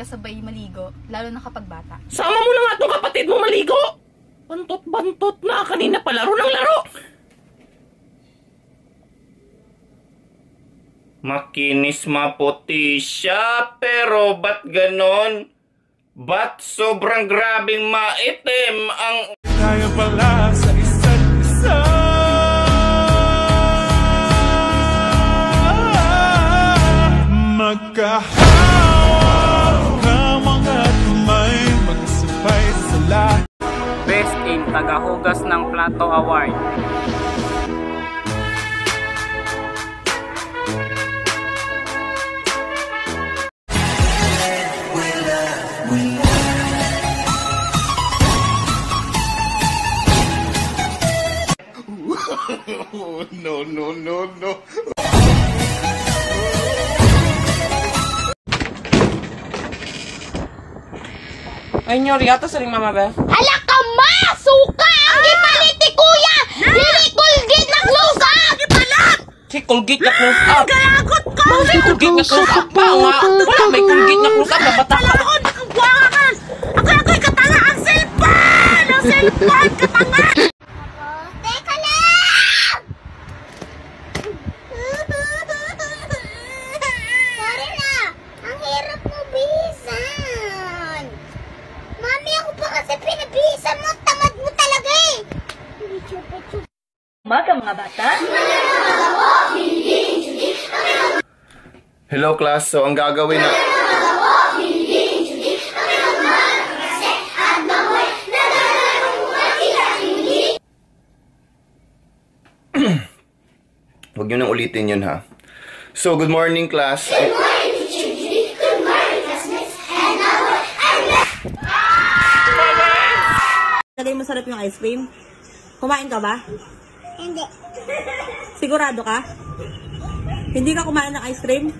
kasabay maligo, lalo na kapag bata. Sama mo na nga itong kapatid mo maligo! Bantot-bantot na, kanina pa laro ng laro! Makinis maputi siya, pero ba't ganon? Ba't sobrang grabing maitim ang Tayo pala sa Best in Tagahugas ng Plato Award. Ay, Nyoriyata sa ring mama ba? Ala ka ma! Suka! Ang gipalit ni kuya! Dili kulgit ng lusa! Gipalit! Si Colgate na close up. Galagot ko! Si Colgate na close up pa nga. Wala, may Colgate na close up. Nabata ka. Ako ako'y katanga ang cellphone! Ang cellphone! Katanga! Teka lang! Sorry na! Ang hirap mo bihisan! Mami, ako pa kasi pinabihisan mo! Tamad mo talaga eh! Hello class, so ang gagawin na... Huwag nyo nang ulitin yun ha. So, good morning class. Tagay masarap yung ice cream? Kumain ka ba? Hindi. Sigurado ka? Hindi ka kumain ng ice cream?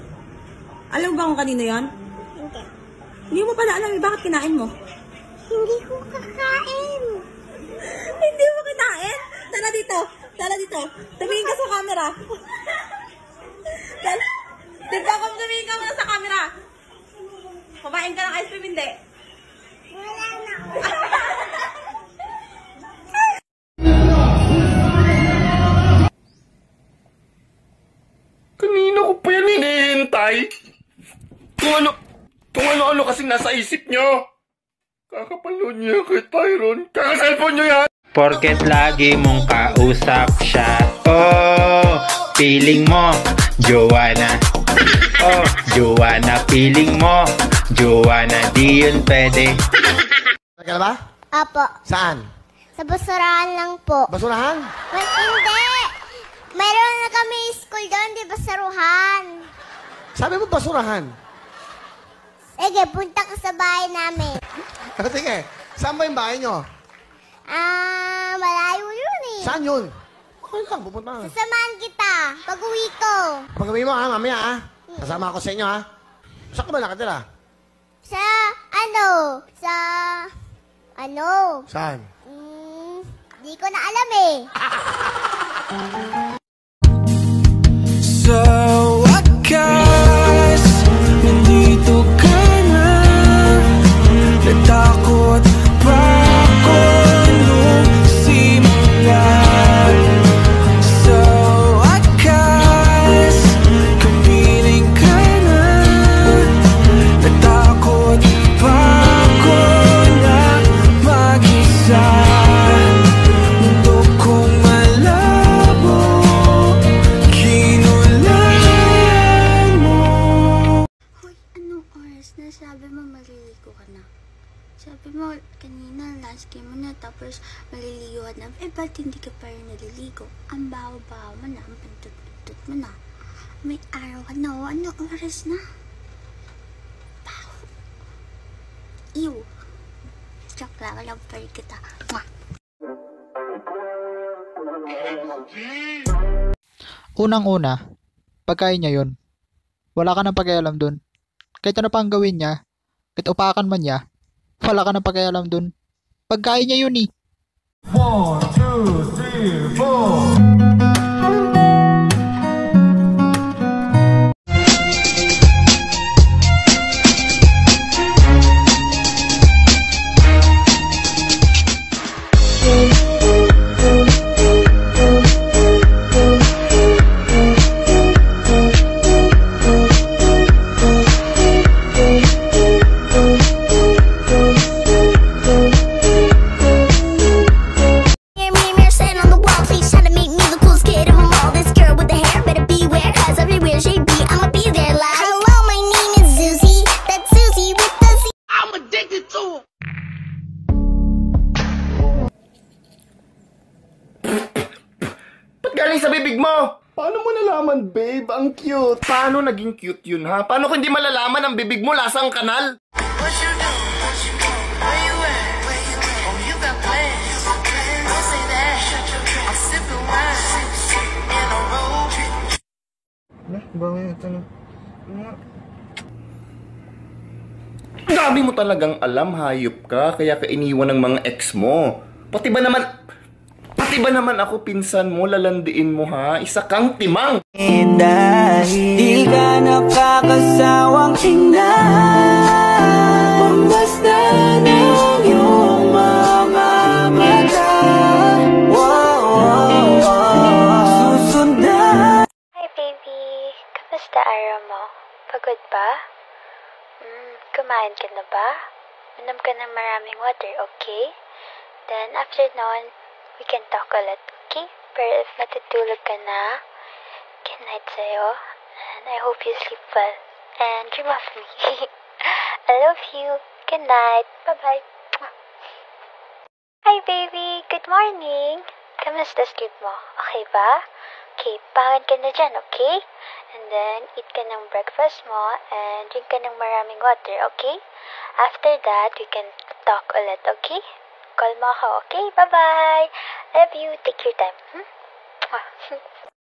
Alam mo ba kung kanino yon? Hindi. Hindi mo pala alam eh, bakit kinain mo? Hindi ko kakain. Hindi mo kinain? Tara dito, tara dito. Tumingin ka sa camera. Tara. Diba kung tumingin ka muna sa camera? Kumain ka ng ice cream, hindi? Hinihintay. Kung ano, kung ano-ano kasing nasa isip nyo. Kakapalo niya kay Tyron. Kakaselfon nyo yan. Porket lagi mong kausap siya Oh, feeling mo Joanna Oh, Joanna, feeling mo Joanna, di yun pwede na ba? Apo. Saan? Sa basurahan lang po. Basurahan? Well, hindi. Mayroon na kami school doon, di basaruhan. Sabi mo basurahan. Sige, punta ka sa bahay namin. Sige, saan ba yung bahay nyo? Ah, malayo yun eh. Saan yun? Okay lang, pupunta ka. Sasamahan kita. Pag uwi ko. Pag-uwi mo ha, mamaya ha. Kasama ako sa inyo ha. Saan ka ba nakatira? Sa, ano, sa, ano, Saan? mm, di ko na alam eh. Sa Sabi mo kanina last game mo na tapos maliligo ka na. Eh, ba't hindi ka pa rin naliligo? Ang baho-baho mo na, ang pantut-tut mo na. May araw ka na. Anong oras na? Baho. Ew. Joke lang, alam kita. Mwah. Unang-una, pagkain niya yun. Wala ka nang pakialam dun. Kahit ano pa ang gawin niya, kahit upakan man niya, wala ka nang pakialam dun. Pagkain niya yun eh. One, two, three, four Go! Ba't galing sa bibig mo? Paano mo nalaman, babe? Ang cute. Paano naging cute yun, ha? Paano kung hindi malalaman ang bibig mo lasang kanal? What you do? What ito na dami mo talagang alam, hayop ka, kaya ka iniwan ng mga ex mo. Pati ba naman, pati ba naman ako pinsan mo, lalandiin mo ha? Isa kang timang! Di ka nakakasawang ina Pamasta ng kumain ka na ba? Minom ka ng maraming water, okay? Then, after nun, we can talk ulit, okay? Pero if matutulog ka na, good night sa'yo. And I hope you sleep well. And dream of me. I love you. Good night. Bye-bye. Hi, baby. Good morning. Kamusta sleep mo? Okay ba? Okay, bangon ka na dyan, okay? And then, eat ka ng breakfast mo and drink ka ng maraming water, okay? After that, we can talk ulit, okay? Call mo ako, okay? Bye-bye! Love you. Take your time. Hmm?